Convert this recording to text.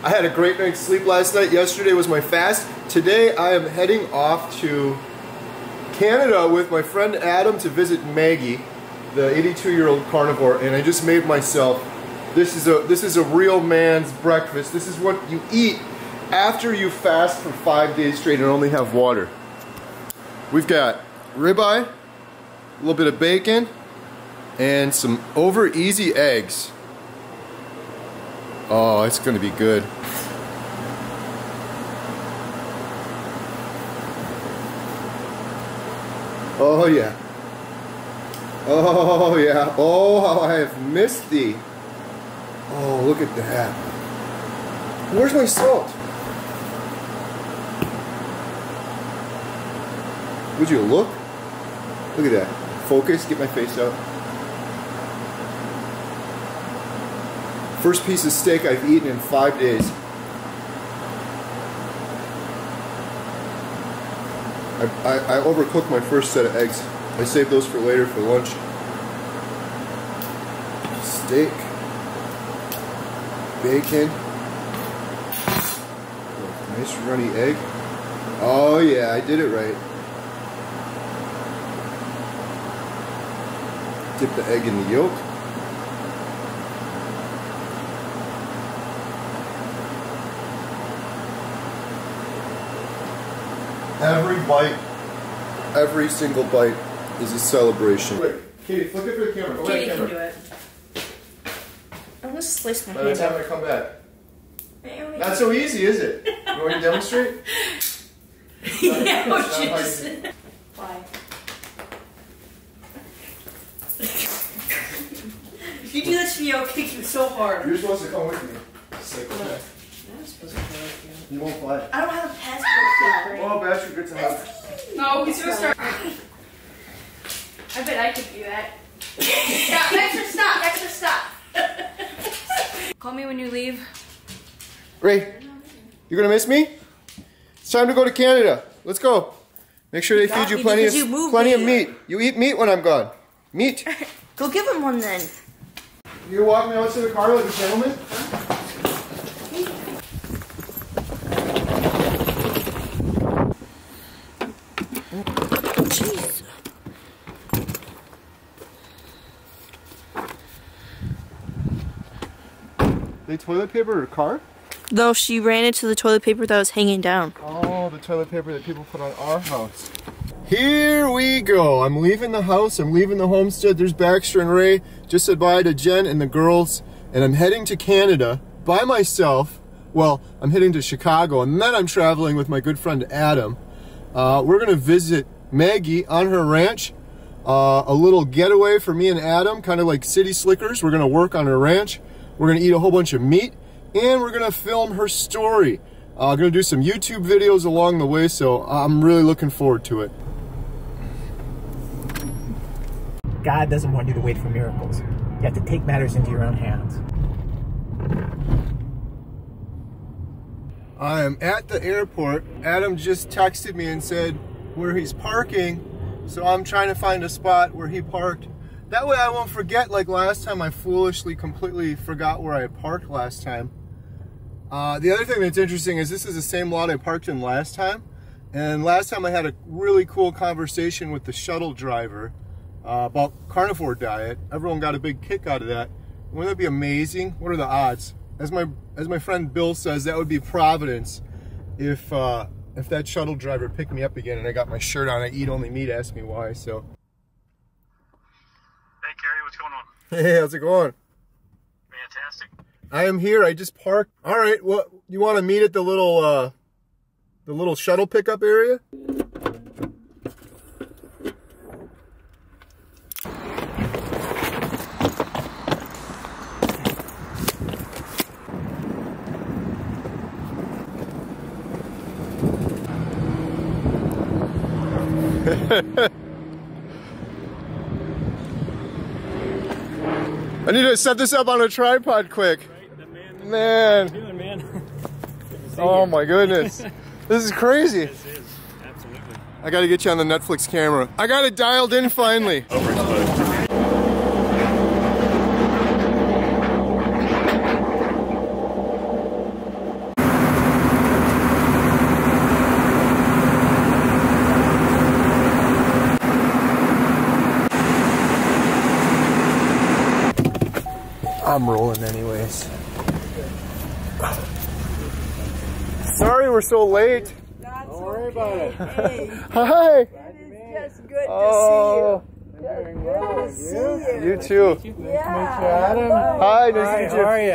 I had a great night's sleep last night. Yesterday was my fast. Today I am heading off to Canada with my friend Adam to visit Maggie, the 82 year old carnivore, and I just made myself this is a this is a real man's breakfast. This is what you eat after you fast for five days straight and only have water. We've got ribeye, a little bit of bacon, and some over easy eggs. Oh, it's gonna be good. Oh yeah. Oh yeah. Oh, how I have missed thee. Oh, look at that. Where's my salt? Would you look? Look at that. Focus, get my face out. First piece of steak I've eaten in five days. I, I, I overcooked my first set of eggs. I saved those for later for lunch. Steak. Bacon. Nice runny egg. Oh yeah, I did it right. Dip the egg in the yolk. Every bite, every single bite is a celebration. Wait, Katie, flip it for the camera. Go Katie ahead, can do it. I'm gonna slice my By the time up. I come back. Naomi. Not so easy, is it? You want me to demonstrate? yeah, oh, That's not how jeez. Why? if you do that to me, I'll kick you so hard. You're supposed to come with me. Sick, okay. I'm supposed to go with you. You won't fly. I don't have a passport yet, right? Oh, Bachelor, good to have. No, he's gonna start. I bet I could do that. Stop, Dexter, stop, Dexter, stop. Call me when you leave. Ray, you're gonna miss me? It's time to go to Canada. Let's go. Make sure they got feed you plenty of because you moved plenty of meat. You eat meat when I'm gone. Meat. Go give him one then. You walk me out to the car like a gentleman? Jeez. They toilet paper her car? No, she ran into the toilet paper that was hanging down. Oh, the toilet paper that people put on our house. Here we go. I'm leaving the house. I'm leaving the homestead. There's Baxter and Ray. Just said bye to Jen and the girls. And I'm heading to Canada by myself. Well, I'm heading to Chicago. And then I'm traveling with my good friend Adam. Uh, we're going to visit Maggie on her ranch. Uh, a little getaway for me and Adam, kind of like city slickers. We're going to work on her ranch. We're going to eat a whole bunch of meat. And we're going to film her story. Uh, I'm going to do some YouTube videos along the way, so I'm really looking forward to it. God doesn't want you to wait for miracles. You have to take matters into your own hands. I am at the airport. Adam just texted me and said where he's parking, so I'm trying to find a spot where he parked. That way I won't forget like last time I foolishly completely forgot where I parked last time. Uh, the other thing that's interesting is this is the same lot I parked in last time. And last time I had a really cool conversation with the shuttle driver uh, about carnivore diet. Everyone got a big kick out of that. Wouldn't that be amazing? What are the odds? As my as my friend Bill says, that would be providence if uh, if that shuttle driver picked me up again and I got my shirt on. I eat only meat. Ask me why. So Hey, Carrie, what's going on? Hey, how's it going? Fantastic. I am here. I just parked. All right. Well, you want to meet at the little uh, the little shuttle pickup area? I need to set this up on a tripod quick. Man. Oh my goodness. This is crazy. I gotta get you on the Netflix camera. I got it dialed in finally. I'm rolling anyways. Sorry we're so late. Don't worry about it. Hey, Hi. it's good Oh, to see you. Good to see you. you too. Yeah. Hi, nice to meet you. How are you?